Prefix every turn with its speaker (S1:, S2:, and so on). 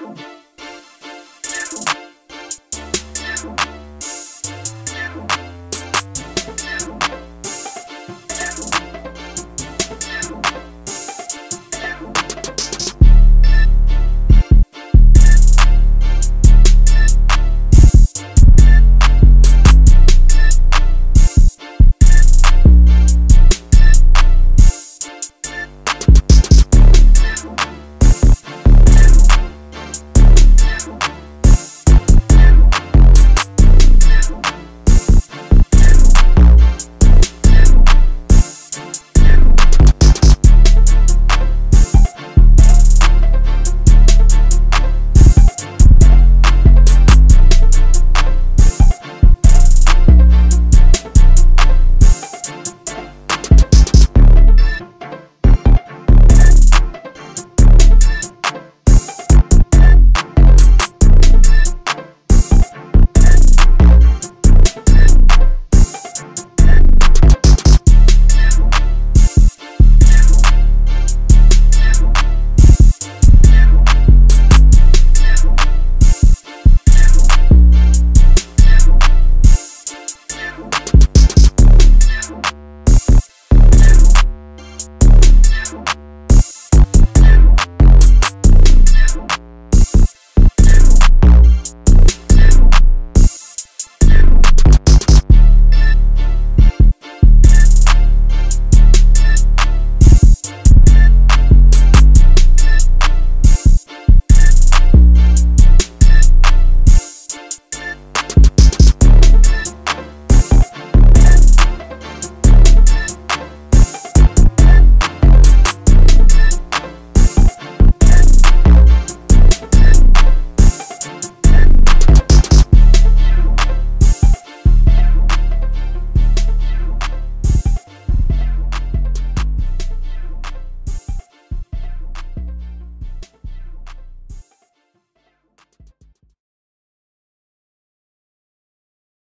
S1: Bye.